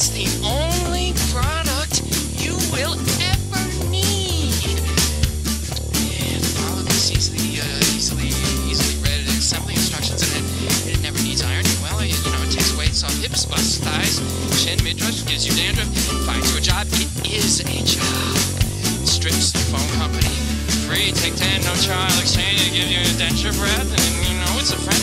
It's the only product you will ever need. And follow these easily, uh, easily, easily read assembly instructions, and it, it never needs ironing. Well, you, you know, it takes weights off hips, busts, thighs, chin, midriff, gives you dandruff, finds you a job. It is a job. Strips the phone company. Free, take 10, no charge. exchange. It give you a denture breath, and you know, it's a friend,